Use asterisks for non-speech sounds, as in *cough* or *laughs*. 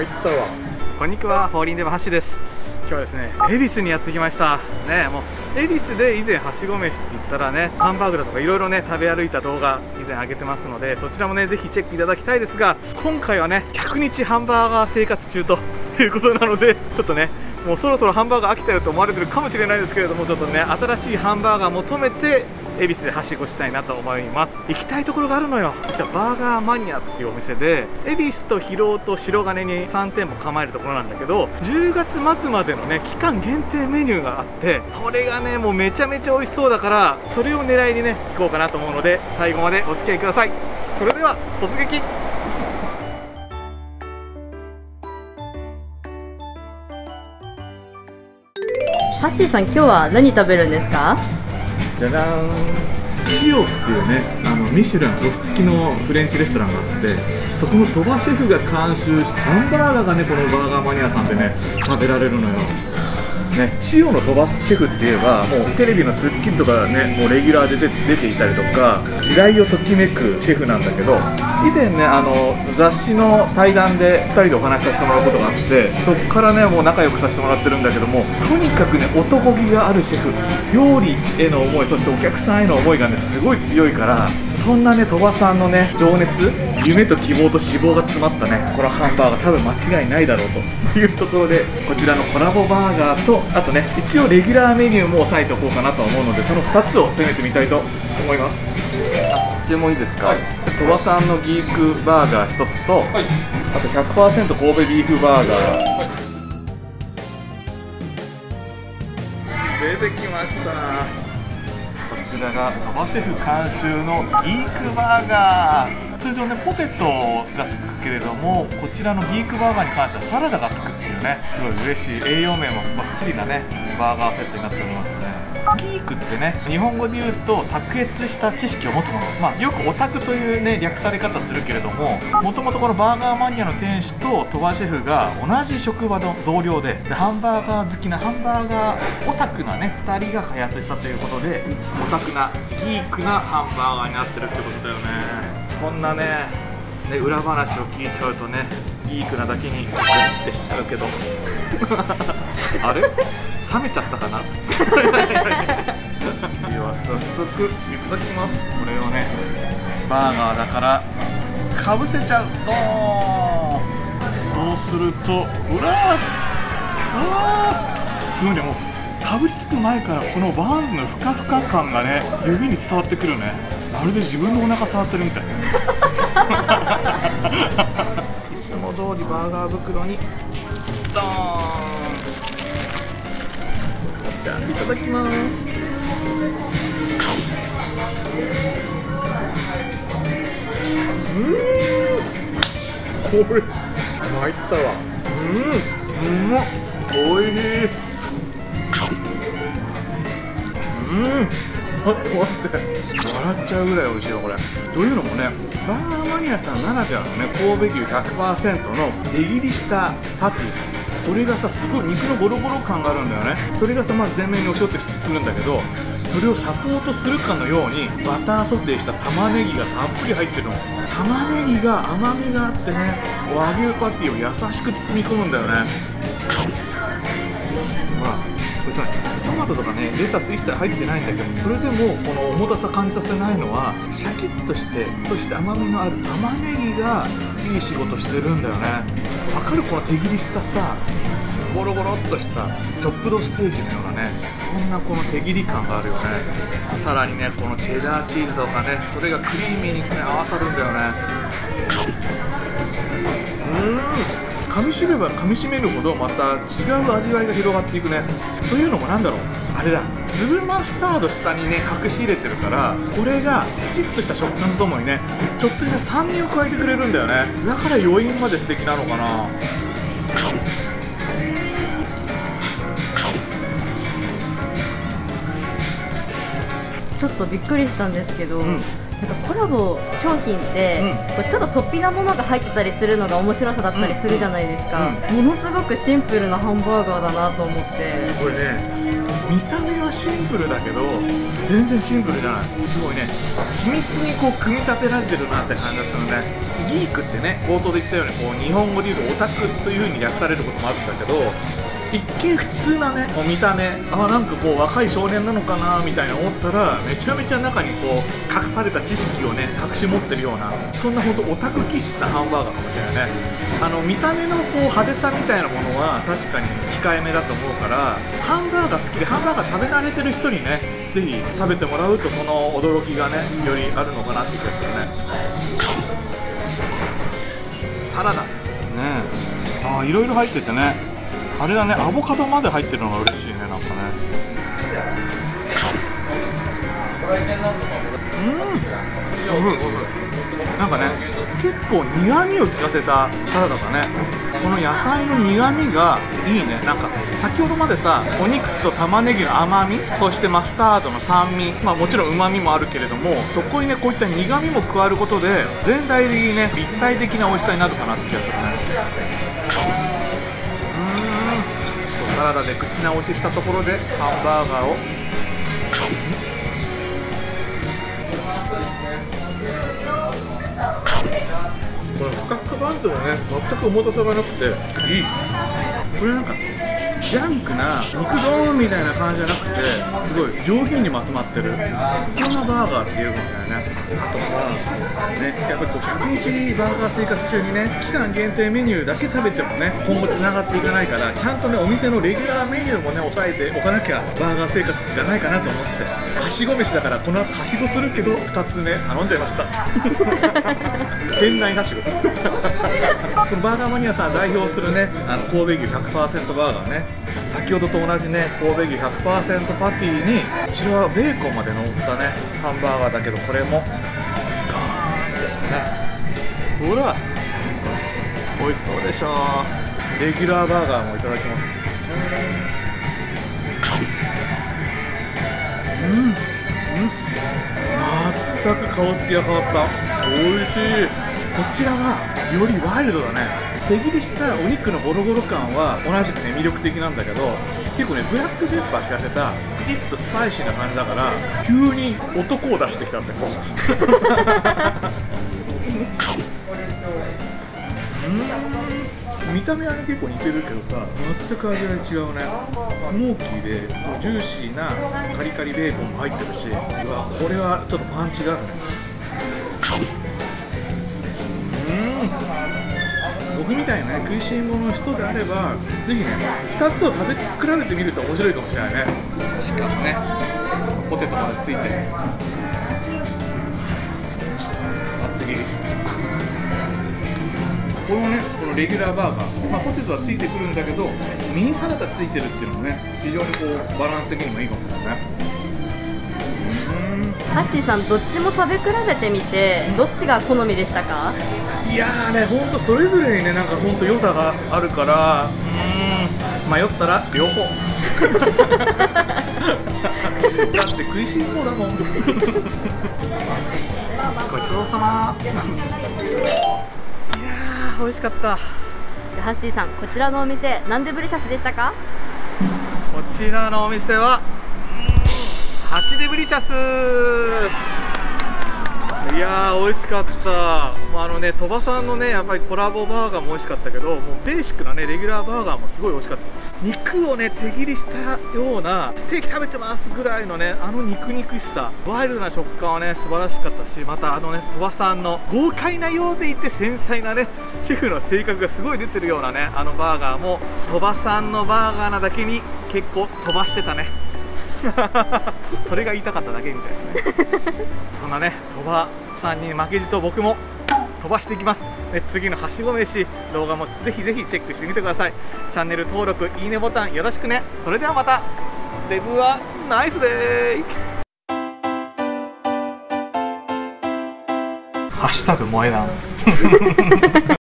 参ったわ。こんにちはフォーリンデブハッシュです。今日はですね恵比寿にやってきました。ねもう恵比寿で以前はしご飯って言ったらねハンバーグだとかいろいろね食べ歩いた動画以前上げてますのでそちらもねぜひチェックいただきたいですが今回はね100日ハンバーガー生活中ということなのでちょっとねもうそろそろハンバーガー飽きたよと思われてるかもしれないですけれどもちょっとね新しいハンバーガー求めて恵比寿ではしごしたいなと思います。行きたいところがあるのよ。バーガーマニアっていうお店で恵比寿と広尾と白金に3店舗構えるところなんだけど10月末までのね期間限定メニューがあってこれがねもうめちゃめちゃ美味しそうだからそれを狙いにね行こうかなと思うので最後までお付き合いください。それでは突撃。ハッシーさん今日は何食べるんですか？じゃらーん。シオっていうねあのミシュラン星付きのフレンチレストランがあってそこの鳥羽シェフが監修したハンバーガーがねこのバーガーマニアさんでね食べられるのよ。ね、塩の鳥羽シェフって言えばもうテレビの『スキン』とかねもうレギュラーで出出ていたりとか時代をときめくシェフなんだけど以前ねあの雑誌の対談で2人でお話しさせてもらうことがあってそこからねもう仲良くさせてもらってるんだけどもとにかくね男気があるシェフ料理への思いそしてお客さんへの思いがねすごい強いからそんなね鳥羽さんのね情熱夢と希望と志望が詰まったねこのハンバーガー多分間違いないだろうというところでこちらのコラボバーガーとあとね一応レギュラーメニューも押さえておこうかなと思うのでその2つを攻めてみたいと思います。あ注文いいですか、はい、鳥羽さんのギークバーガー1つと、はい、あと100%神戸ビーフバーガー、はい、出てきました。こちらが鳥羽シェフ監修のギークバーガー通常ねポテトがつくけれどもこちらのギークバーガーに関してはサラダがつくっていうねすごい嬉しい栄養面もバッチリなねバーガーセットになっております。ギークってね日本語で言うと卓越した知識を持つもの。まあよくオタクというね略され方するけれどももともとこのバーガーマニアの店主と鳥羽シェフが同じ職場の同僚ででハンバーガー好きなハンバーガーオタクなね2人が開発したということでオタクなギークなハンバーガーになってるってことだよね。こんなねね裏話を聞いちゃうとねギークなだけにグッてしちゃうけど。*laughs* あれ？冷めちゃったかな？*laughs* では早速いただきます。これをねバーガーだからかぶせちゃう。そうするとうわー。すごいねもうかぶりつく前からこのバーンズのふかふか感がね指に伝わってくるね。まるで自分のお腹触ってるみたい。*laughs* いつも通りバーガー袋にドーンいただきます。うん。これ参ったわ。うん。うまっおいしいうん。待って待って笑っちゃうぐらい美味しいよこれというのもねバーガーマニアさん。ならではのね神戸牛100%の手切りしたパティこれがさすごい肉のゴロゴロ感があるんだよね。それがさまず全面におしょってするんだけどそれをサポートするかのようにバターソテーした玉ねぎがたっぷり入ってるの。玉ねぎが甘みがあってね和牛パティを優しく包み込むんだよね。ほらこれさトマトとかねレタス一切入ってないんだけどそれでもこの重たさ感じさせないのはシャキッとしてそして甘みのある玉ねぎがいい仕事してるんだよね。わかるこの手切りしたさゴロゴロっとしたチョップドステーキのようなねそんなこの手切り感があるよね。さらにねこのチェダーチーズとかねそれがクリーミーに、ね、合わさるんだよね。うん。噛みしめば噛みしめるほどまた違う味わいが広がっていくね。というのもなんだろう。あれだ。粒マスタード下にね隠し入れてるからこれがプチッとした食感とともにねちょっとした酸味を加えてくれるんだよね。だから余韻まで素敵なのかな。ちょっとびっくりしたんですけど、うん。なんかコラボ商品って、うん、ちょっと突飛なものが入ってたりするのが面白さだったりするじゃないですか、うん。うん、ものすごくシンプルなハンバーガーだなと思って。これね見た目ははシンプルだけど全然シンプルじゃない。すごいね。緻密にこう組み立てられてるなって感じがするね。ギークってね冒頭で言ったようにこう日本語で言うとオタクという風に略されることもあるんだけど一見普通なね。見た目。あなんかこう若い少年なのかなみたいな思ったらめちゃめちゃ中にこう隠された知識をね隠し持ってるようなそんな本当オタク気質なハンバーガーかもしれないね。あの見た目のこう派手さみたいなものは確かに控えめだと思うからハンバーガー好きでハンバーガー食べ慣れてる人にねぜひ食べてもらうとその驚きがねよりあるのかなって気がするね。サラダ。ねあいろいろ入っててねあれだねアボカドまで入ってるのが嬉しいねなんかね。うん。なんかね結構苦味を効かせたサラダだね。この野菜の苦味がいいね。なんか先ほどまでさお肉と玉ねぎの甘みそしてマスタードの酸味まあもちろん旨味もあるけれどもそこにねこういった苦味も加わることで全体的にね立体的な美味しさになるかなって気がするね。サラダで口直ししたところでハンバーガーを。これ深くバンドもね全く重たさがなくていい。これなんかジャンクな肉丼みたいな感じじゃなくてすごい上品にまとまってる。そんなバーガーっていうもしれない。ねあとさねやっぱりこう100日バーガー生活中にね期間限定メニューだけ食べてもね今後つながっていかないからちゃんとねお店のレギュラーメニューもね抑えておかなきゃバーガー生活じゃないかなと思ってはしご飯だからこの後はしごするけど2つね頼んじゃいました。*laughs* 店内はしご。*laughs* バーガーマニアさん代表するねあの神戸牛100%バーガーね。先ほどと同じね神戸牛100%パティにこちらはベーコンまで乗ったねハンバーガーだけどこれもガーンでしたね。ほら美味しそうでしょレギュラーバーガーもいただきます。うん。うん。全く顔つきが変わった。美味しい。こちらはよりワイルドだね。手切りしたお肉のゴロゴロ感は同じくね魅力的なんだけど結構ねブラックペッパー効かせたピリッとスパイシーな感じだから急に男を出してきたってこう見た目はね結構似てるけどさ全く味が違うね。スモーキーでジューシーなカリカリベーコンも入ってるしうわこれはちょっとパンチがあるね。僕みたいなね食いしん坊の人であればぜひね2つを食べ比べてみると面白いかもしれないね。しかもねポテトまでついて。厚切り。このねこのレギュラーバーガー、まあ、ポテトはついてくるんだけどミニサラダついてるっていうのもね非常にこうバランス的にもいいかもしれないね。ハッシーさんどっちも食べ比べてみてどっちが好みでしたか？いやーね、ほんとそれぞれにね、なんかほんと良さがあるから、うーん、迷ったら両方。*laughs* だって食いしん坊だもん。ごちそうさま。いやー、美味しかった。ハッシーさんこちらのお店なんでブリシャスでしたか？こちらのお店は、ハチデブリシャス。いやー美味しかった、まあ、あのね鳥羽さんのねやっぱりコラボバーガーも美味しかったけどもうベーシックなねレギュラーバーガーもすごい美味しかった。肉をね手切りしたようなステーキ食べてますぐらいのねあの肉肉しさ。ワイルドな食感はね素晴らしかったしまたあのね鳥羽さんの豪快なようでいて繊細なねシェフの性格がすごい出てるようなねあのバーガーも鳥羽さんのバーガーなだけに結構飛ばしてたね。*laughs* それが言いたかっただけみたいなね。そんなね鳥羽さんに負けじと僕も飛ばしていきます、ね、次のはしご飯動画もぜひぜひチェックしてみてください。チャンネル登録いいねボタンよろしくね。それではまた。デブはナイスデーハッシュタグ萌え断 *laughs*